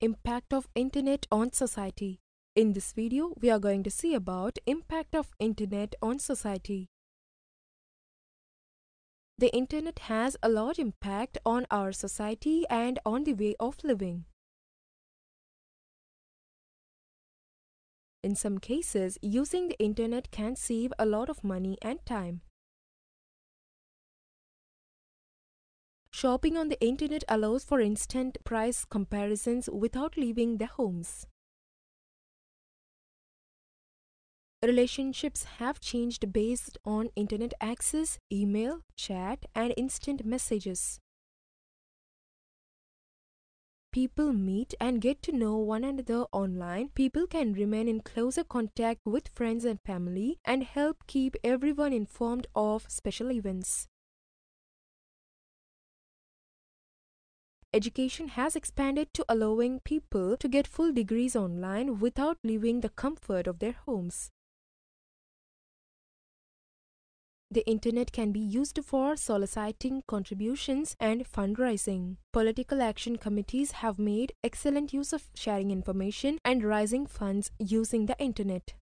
Impact of Internet on Society. In this video, we are going to see about impact of Internet on society. The Internet has a large impact on our society and on the way of living. In some cases, using the Internet can save a lot of money and time. Shopping on the internet allows for instant price comparisons without leaving their homes. Relationships have changed based on internet access, email, chat, and instant messages. People meet and get to know one another online. People can remain in closer contact with friends and family and help keep everyone informed of special events. Education has expanded to allowing people to get full degrees online without leaving the comfort of their homes. The internet can be used for soliciting contributions and fundraising. Political action committees have made excellent use of sharing information and raising funds using the internet.